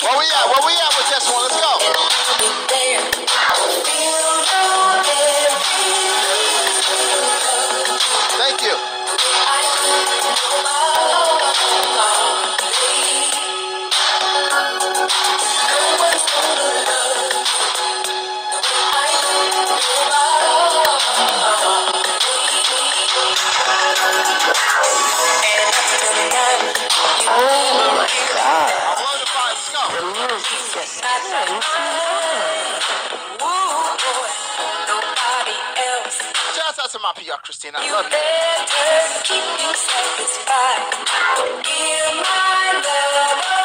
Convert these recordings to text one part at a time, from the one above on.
Where we at? Where we at Let's go. The music just turns Shouts out to my PR Christina. I You love you. better keep you satisfied. Give my love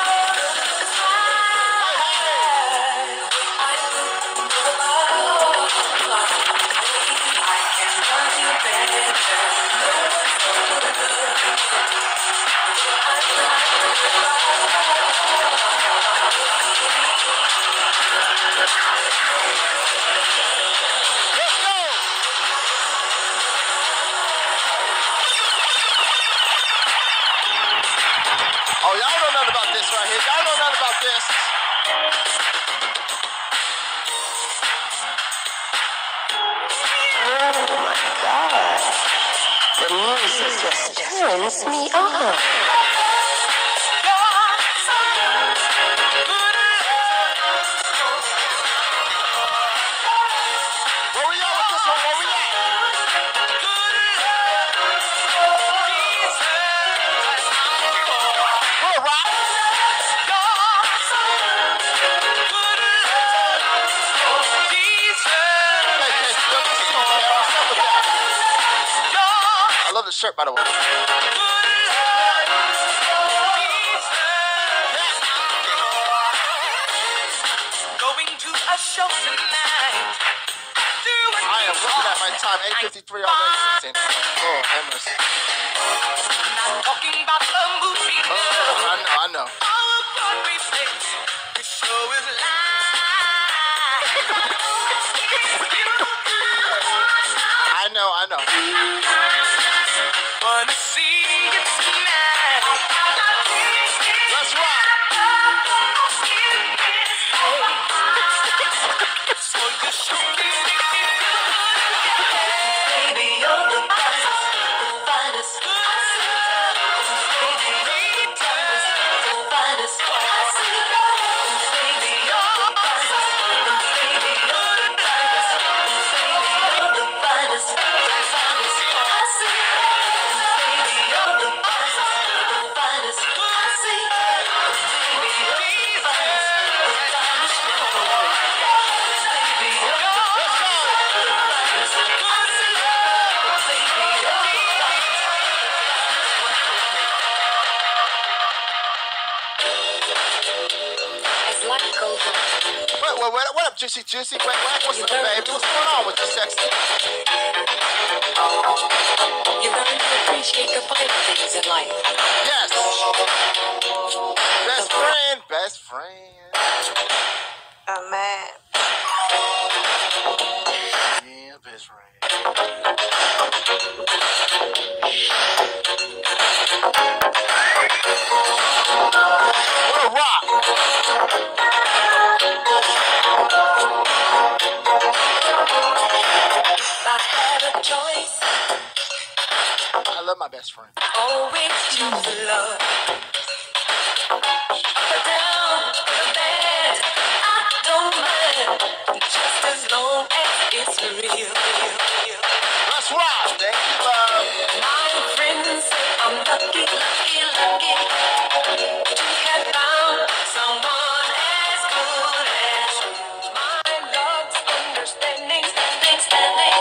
The music just turns me on. Shirt, by the way. Going to a show tonight. I am looking at my time, 8.53 already. 16. Oh, Emerson. Not talking about the movie. Oh, I know, I know. Our Broadway play. The show is live. I know, I know. Up, Juicy Juicy? Wait, wait. What's up, baby? What's going on with you, sexy? you learn to appreciate the finer things in life. Yes. Best friend, best friend. Man. Yeah, best friend. Best friend. love. Down, or bad, I don't mind. Just as long as it's real. Let's rock. Thank you, love. My friends say I'm lucky, lucky, lucky to have found someone as good as my love's understanding, standing, standing,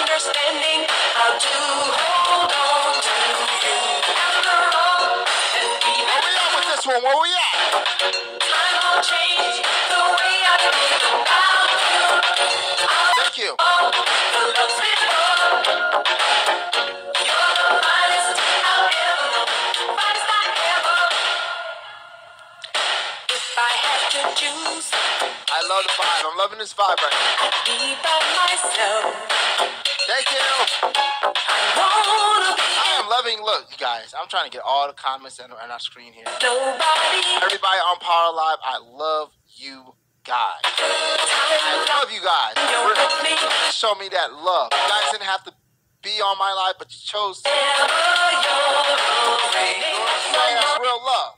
understanding how to You're the finest I've ever known, finest I ever. If I had to choose, I love the vibe. I'm loving this vibe right now. I'd be by myself. Thank you. I want look, you guys, I'm trying to get all the comments on, on our screen here. Nobody. Everybody on Power Live, I love you guys. I love you guys. Really. Show me that love. You guys didn't have to be on my live, but you chose to. You know what I'm saying? That's real love.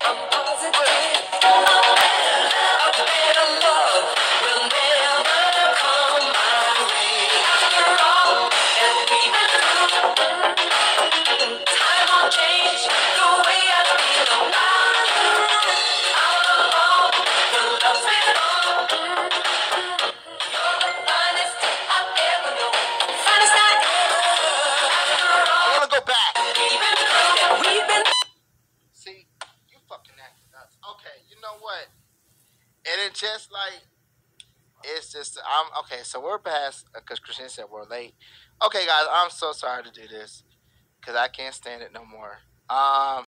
I And it just like, it's just, I'm, okay, so we're past, because Christine said we're late. Okay, guys, I'm so sorry to do this, because I can't stand it no more. Um,